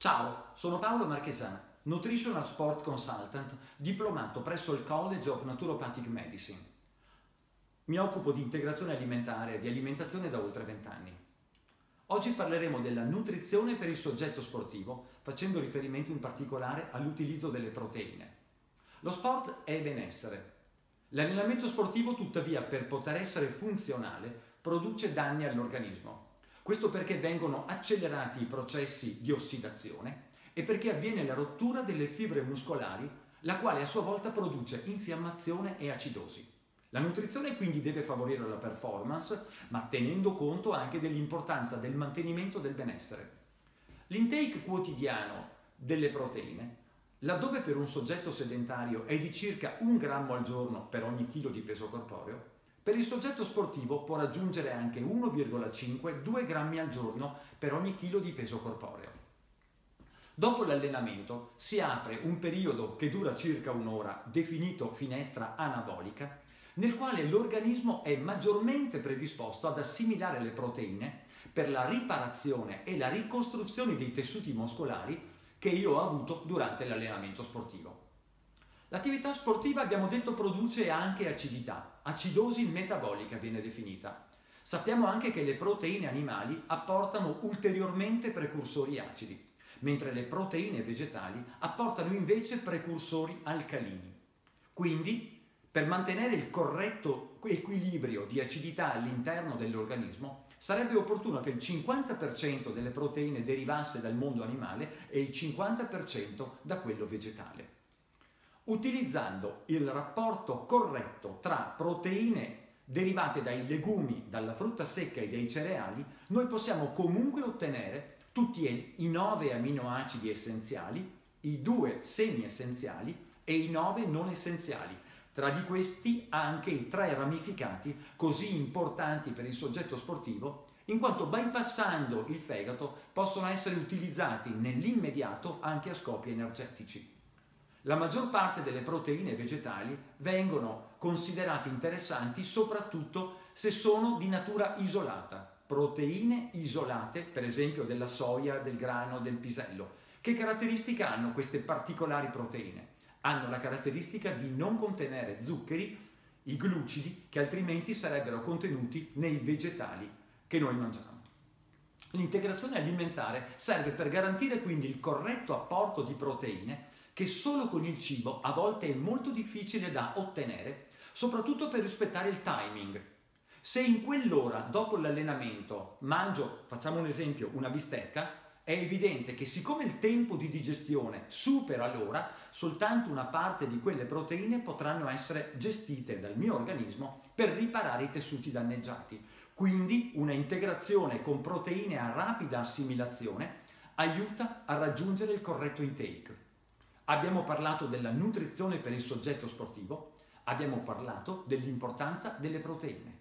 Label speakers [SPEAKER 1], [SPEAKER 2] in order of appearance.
[SPEAKER 1] Ciao, sono Paolo Marchesano, Nutritional Sport Consultant, diplomato presso il College of Naturopathic Medicine. Mi occupo di integrazione alimentare e di alimentazione da oltre 20 anni. Oggi parleremo della nutrizione per il soggetto sportivo, facendo riferimento in particolare all'utilizzo delle proteine. Lo sport è benessere. L'allenamento sportivo, tuttavia, per poter essere funzionale, produce danni all'organismo. Questo perché vengono accelerati i processi di ossidazione e perché avviene la rottura delle fibre muscolari, la quale a sua volta produce infiammazione e acidosi. La nutrizione quindi deve favorire la performance, ma tenendo conto anche dell'importanza del mantenimento del benessere. L'intake quotidiano delle proteine, laddove per un soggetto sedentario è di circa un grammo al giorno per ogni chilo di peso corporeo, per il soggetto sportivo può raggiungere anche 1,5-2 grammi al giorno per ogni chilo di peso corporeo. Dopo l'allenamento si apre un periodo che dura circa un'ora, definito finestra anabolica, nel quale l'organismo è maggiormente predisposto ad assimilare le proteine per la riparazione e la ricostruzione dei tessuti muscolari che io ho avuto durante l'allenamento sportivo. L'attività sportiva abbiamo detto produce anche acidità, acidosi metabolica viene definita. Sappiamo anche che le proteine animali apportano ulteriormente precursori acidi, mentre le proteine vegetali apportano invece precursori alcalini. Quindi, per mantenere il corretto equilibrio di acidità all'interno dell'organismo, sarebbe opportuno che il 50% delle proteine derivasse dal mondo animale e il 50% da quello vegetale utilizzando il rapporto corretto tra proteine derivate dai legumi, dalla frutta secca e dai cereali, noi possiamo comunque ottenere tutti i nove aminoacidi essenziali, i due semi essenziali e i nove non essenziali. Tra di questi anche i tre ramificati così importanti per il soggetto sportivo, in quanto bypassando il fegato possono essere utilizzati nell'immediato anche a scopi energetici. La maggior parte delle proteine vegetali vengono considerate interessanti soprattutto se sono di natura isolata, proteine isolate, per esempio della soia, del grano, del pisello. Che caratteristica hanno queste particolari proteine? Hanno la caratteristica di non contenere zuccheri, i glucidi, che altrimenti sarebbero contenuti nei vegetali che noi mangiamo. L'integrazione alimentare serve per garantire quindi il corretto apporto di proteine che solo con il cibo a volte è molto difficile da ottenere, soprattutto per rispettare il timing. Se in quell'ora dopo l'allenamento mangio, facciamo un esempio, una bistecca, è evidente che siccome il tempo di digestione supera l'ora, soltanto una parte di quelle proteine potranno essere gestite dal mio organismo per riparare i tessuti danneggiati. Quindi una integrazione con proteine a rapida assimilazione aiuta a raggiungere il corretto intake. Abbiamo parlato della nutrizione per il soggetto sportivo, abbiamo parlato dell'importanza delle proteine.